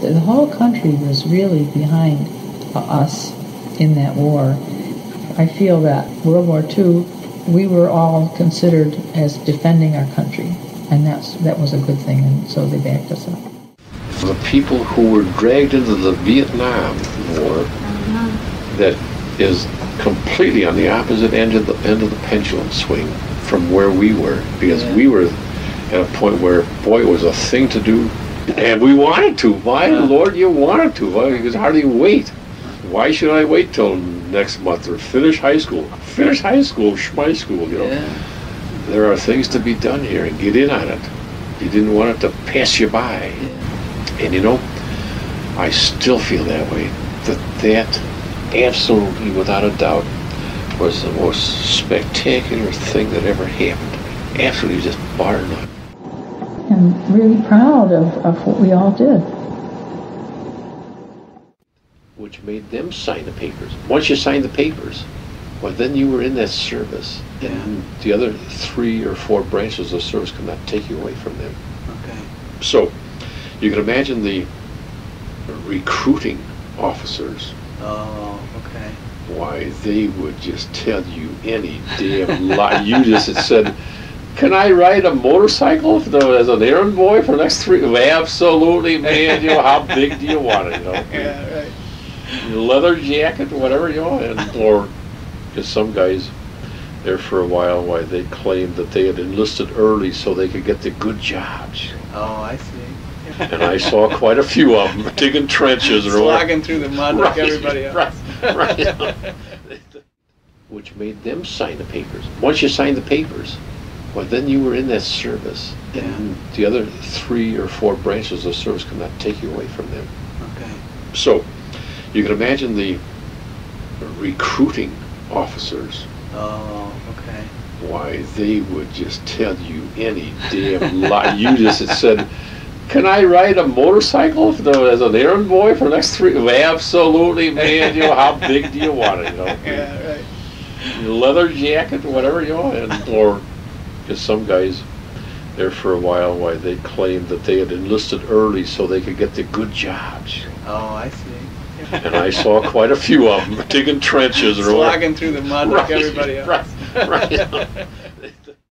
the whole country was really behind us in that war. I feel that World War II, we were all considered as defending our country, and that's that was a good thing, and so they backed us up. The people who were dragged into the Vietnam War, that is completely on the opposite end of the end of the pendulum swing from where we were, because we were at a point where, boy, it was a thing to do, and we wanted to. Why, Lord, you wanted to? Why? Because how do you wait? Why should I wait till next month or finish high school? Finish high school, my school, you know. Yeah. There are things to be done here, and get in on it. You didn't want it to pass you by. And you know, I still feel that way. That that absolutely, without a doubt, was the most spectacular thing that ever happened. Absolutely, just bar none. I'm really proud of, of what we all did. Which made them sign the papers. Once you signed the papers, well, then you were in that service, and the other three or four branches of service could not take you away from them. Okay. So, you can imagine the recruiting officers Oh, okay. why they would just tell you any damn lie. You just had said, "Can I ride a motorcycle for the, as an errand boy for the next three? Absolutely, man. You know how big do you want it? You know, Yeah, right. leather jacket, whatever you want, and, or because some guys." There for a while, why they claimed that they had enlisted early so they could get the good jobs, Oh, I see. and I saw quite a few of them digging trenches or. Slogging through the mud like everybody else. Right, right. Which made them sign the papers. Once you sign the papers, well, then you were in that service. And the other three or four branches of service could not take you away from them. Okay. So you can imagine the recruiting officers, Oh, okay. why they would just tell you any damn lie. You just had said, can I ride a motorcycle for the, as an errand boy for the next three? Well, absolutely, man. You know how big do you want it? You know, Yeah, right. leather jacket, whatever you want, and, or because some guys there for a while, why they claimed that they had enlisted early so they could get the good jobs, Oh, I see. and I saw quite a few of them digging trenches or. Slogging through the mud like everybody else. right, right.